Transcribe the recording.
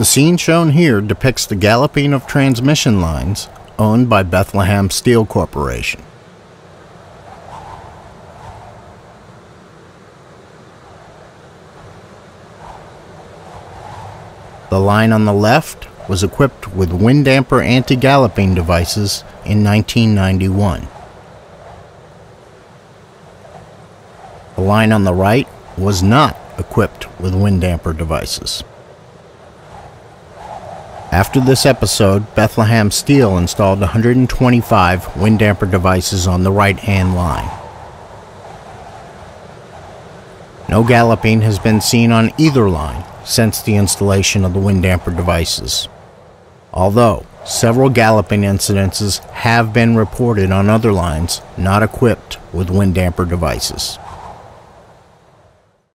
The scene shown here depicts the galloping of transmission lines owned by Bethlehem Steel Corporation. The line on the left was equipped with Windamper anti-galloping devices in 1991. The line on the right was not equipped with Windamper devices. After this episode, Bethlehem Steel installed 125 Windamper devices on the right hand line. No galloping has been seen on either line since the installation of the Windamper devices. Although several galloping incidences have been reported on other lines not equipped with Windamper devices.